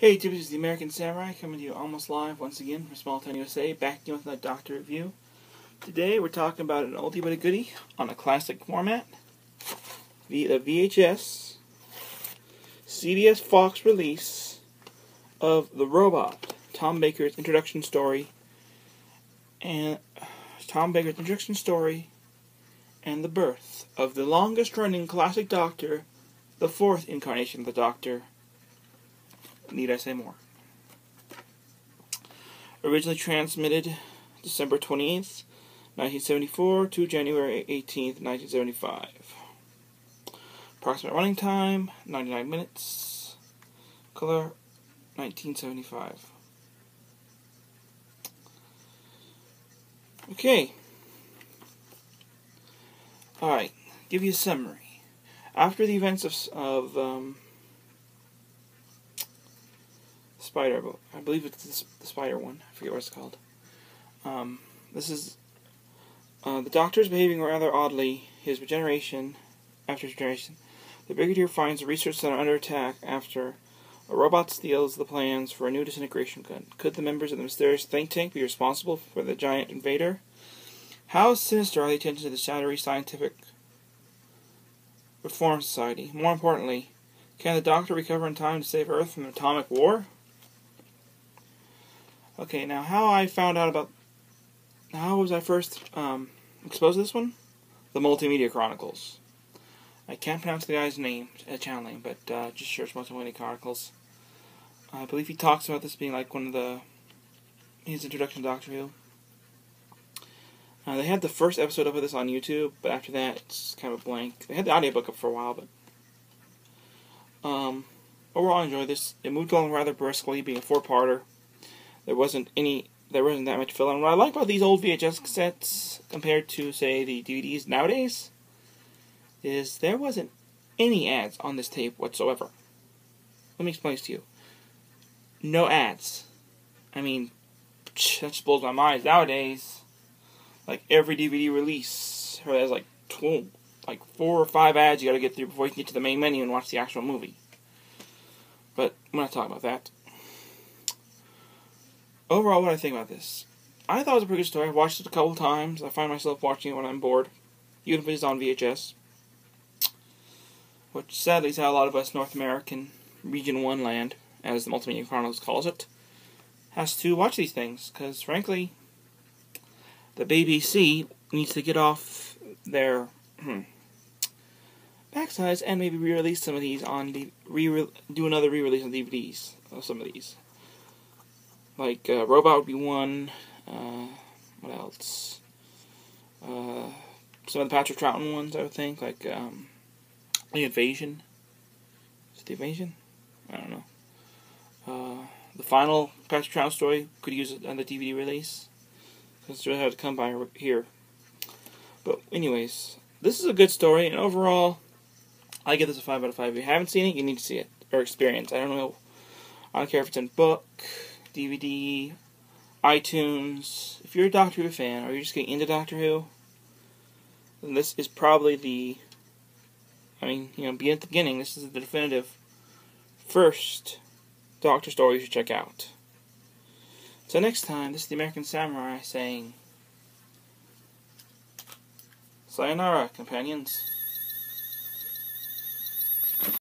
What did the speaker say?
Hey, this is the American Samurai coming to you almost live once again from Small Town USA, back again with another Doctor Review. Today we're talking about an oldie but a goodie on a classic format. The VHS CBS Fox release of The Robot, Tom Baker's introduction story, and Tom Baker's introduction story and the birth of the longest running classic Doctor, the fourth incarnation of the Doctor. Need I say more? Originally transmitted December 28th, 1974 to January 18th, 1975. Approximate running time 99 minutes. Color 1975. Okay. Alright, give you a summary. After the events of, of um, Spider, I believe it's the Spider one, I forget what it's called. Um, this is, uh, the Doctor is behaving rather oddly. His regeneration, after regeneration, the Brigadier finds a research center under attack after a robot steals the plans for a new disintegration gun. Could the members of the mysterious think tank be responsible for the giant invader? How sinister are the intentions of the Shadowy Scientific Reform Society? More importantly, can the Doctor recover in time to save Earth from atomic war? Okay, now how I found out about how was I first um, exposed to this one? The Multimedia Chronicles. I can't pronounce the guy's name, uh, channel name, but uh, just search Multimedia Chronicles. I believe he talks about this being like one of the his introduction to Doctor Who. Uh, they had the first episode of this on YouTube, but after that, it's kind of a blank. They had the audiobook up for a while, but um, overall, I enjoyed this. It moved along rather briskly, being a four-parter. There wasn't any, there wasn't that much filler. And what I like about these old VHS cassettes compared to, say, the DVDs nowadays, is there wasn't any ads on this tape whatsoever. Let me explain this to you. No ads. I mean, that just blows my mind. Nowadays, like every DVD release has like twelve, like four or five ads you got to get through before you can get to the main menu and watch the actual movie. But I'm not talking about that. Overall, what I think about this, I thought it was a pretty good story. I watched it a couple times. I find myself watching it when I'm bored, even if it's on VHS. Which sadly is how a lot of us North American Region One land, as the Multimedia Chronicles calls it, has to watch these things. Because frankly, the BBC needs to get off their hmm, backsides and maybe re-release some of these on the re do another re-release on DVDs of some of these. Like uh, Robot would be one. Uh, what else? Uh, some of the Patrick Troughton ones, I would think, like um, the Invasion. Is it the Invasion? I don't know. Uh, the final Patrick Troughton story could use it on the DVD release. That's really hard to come by here. But anyways, this is a good story, and overall, I give this a 5 out of 5. If you haven't seen it, you need to see it, or experience. I don't know, I don't care if it's in book, DVD, iTunes. If you're a Doctor Who fan, or you're just getting into Doctor Who, then this is probably the, I mean, you know, being at the beginning, this is the definitive first Doctor story you should check out. So next time, this is the American Samurai saying, Sayonara, companions.